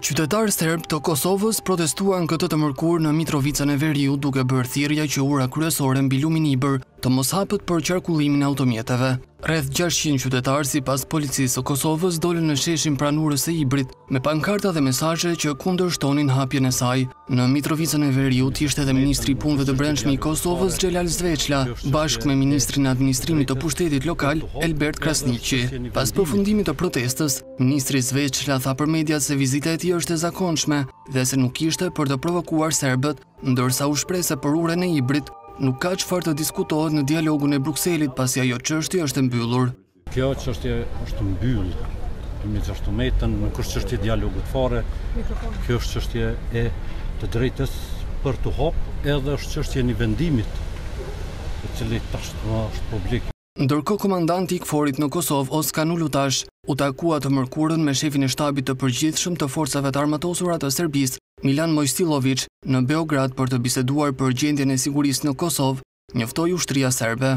Qytetarë serbë të Kosovës protestuan këtë të mërkur në Mitrovicën e Veriut duke bërë thirrje që ura kryesore mbi lumin Ibër të mos hapet për qarkullimin e automjeteve. Rreth 600 qytetarë sipas policisë së Kosovës dolën në sheshin pranë urës së Ibrit me pankarta dhe mesazhe që kundërshtonin hapjen e saj. Në Mitrovicën e Veriut ishte edhe ministri i Punëve të Brendshme i Kosovës, Xhelal Sveçla, bashkë me ministrin e Administrimit të Pushtetit Lokal, Elbert Krasniqi. Pas përfundimit të protestës, ministri Sveçla tha për mediat se vizita e tij është e zakonshme dhe se nuk ishte për të provokuar serbët, ndërsa u shpreh se për urën e Ibrit nuk ka çfarë të diskutohet në dialogun e Brukselit pasi ajo çështje është e mbyllur. Kjo çështje është mbyllë me gjashtu metën, nuk është çështje e dialogut fare, kjo është çështje e të drejtës për t'u hap, edhe është çështje e një vendimit, i cili tash të është publik. Ndërkohë komandanti i KFOR-it në Kosovë, Ozkan Ulutash, u takua të mërkurën me shefin e shtabit të përgjithshëm të forcave të armatosura të Serbisë, Milan Mojsiloviq, në Beograd për të biseduar për gjendjen e sigurisë në Kosovë, njoftoi ushtria serbe.